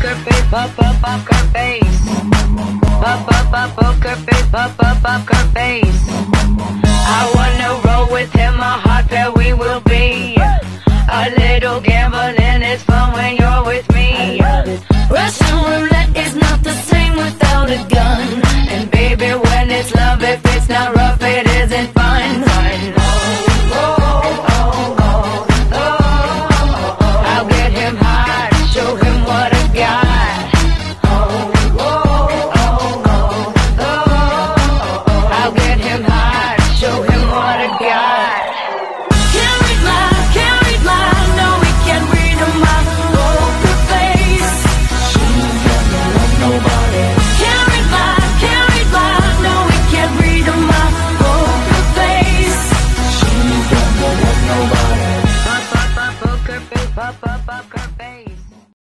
poker face, pop up poker face. Pop up poker face, pop up poker face. I wanna roll with him, a hot pair we will be. A little gambling is fun when you're with me. Russian roulette is not the same without a gun. And baby, when it's love, if it's not rough, him show him what I got. Can't read can't read no, we can't read my poker face. Can't read my, can't read my, no, we can't read my poker face. Pop, poker face.